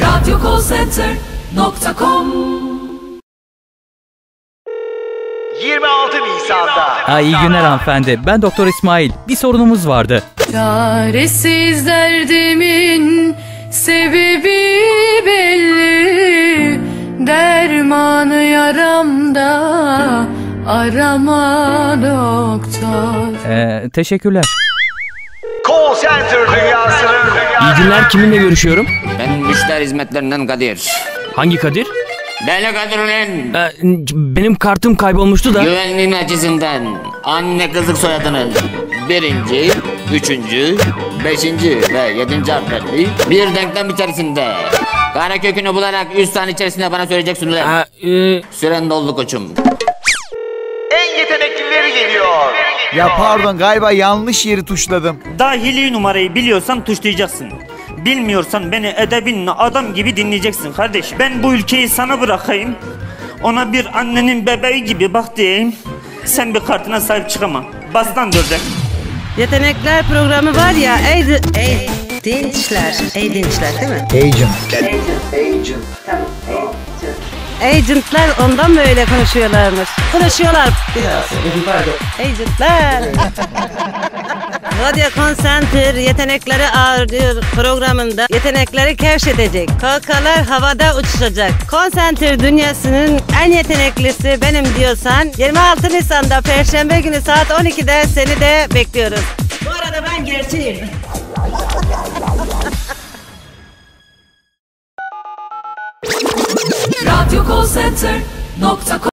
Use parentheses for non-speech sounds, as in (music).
Radyokolcenter.com 26 Nisan'da. Ha, iyi günler hanımefendi. Ben Doktor İsmail. Bir sorunumuz vardı. Çaresiz derdimin sebebi belli Dermanı yaramda arama doktor Ee, teşekkürler. Call Center dünyasının İyi günler kiminle görüşüyorum? Ben müşteri hizmetlerinden Kadir. Hangi Kadir? Deli Kadir ulan. Ee, benim kartım kaybolmuştu da. Güvenliğin açısından anne kızlık soyadının birinci, üçüncü, beşinci ve yedinci harfleri bir denklem içerisinde kara kökünü bularak üç saniye içerisinde bana söyleyeceksin ulan. Ha, e, Süren doldu koçum. En yeteneklileri geliyor. Ya pardon galiba yanlış yeri tuşladım. Dahili numarayı biliyorsan tuşlayacaksın. Bilmiyorsan beni edebinle adam gibi dinleyeceksin kardeş. Ben bu ülkeyi sana bırakayım. Ona bir annenin bebeği gibi bak diyeyim. Sen bir kartına sahip çıkama. Bas lan dörde. Yetenekler programı var ya Eyd Eydinçler Eydinçler değil mi? Agent Agentler ondan böyle konuşuyorlarmış. Konuşuyorlar. Agentler. (laughs) Radyo Center yetenekleri ağırlıyor programında yetenekleri keşfedecek. Kalkalar havada uçuşacak. Center dünyasının en yeteneklisi benim diyorsan 26 Nisan'da Perşembe günü saat 12'de seni de bekliyoruz. Bu arada ben gerçeğim. (laughs) Radyokolcenter.com